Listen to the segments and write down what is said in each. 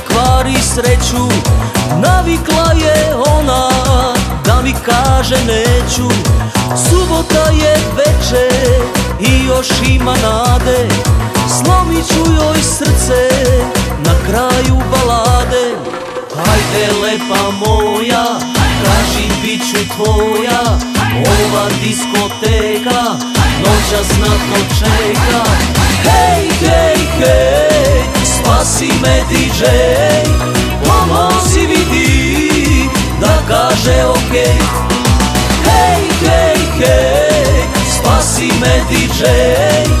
kvari sreću Navikla je ona da mi kaže neću. Subota je večer i još ima nade Slomit ću joj srce na kraju balade. Hajde lepa moja, kaži bit ću tvoja Ova diskoteka noćas na to čeka. Hej, hej, hej, spasi me DJ Pomozi mi ti da kaže okay. Hej, hej, hej, spasi me DJ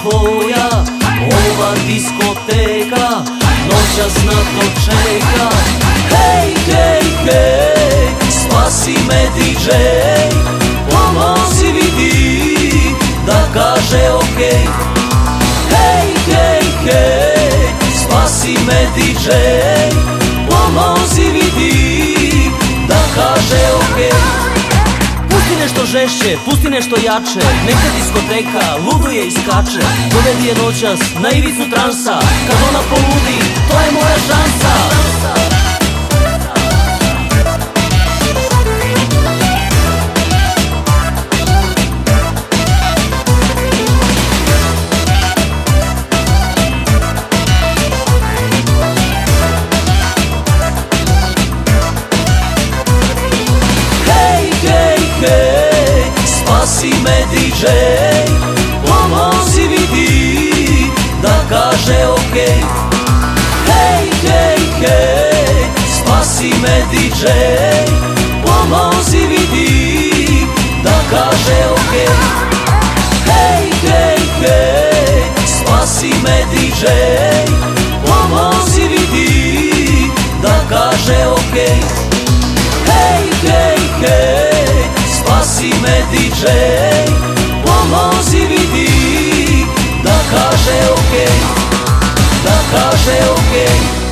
tvoja Ova diskoteka noćas na to čeka Hej, hej, hej, spasi me DJ Pomozi mi ti da kaže okej okay. me DJ Pomozi mi ti da kaže ok Pusti nešto žešće, pusti nešto jače. Neka diskoteka luduje i skače. Dovedi je noćas na ivicu transa. Kad ona poludi, to je moja šansa me DJ Pomozi mi ti da kaže ok. Hej, hej, hej, spasi me DJ Pomozi mi ti da kaže ok. Hej, hej, hej, spasi me DJ ok Da kaže ok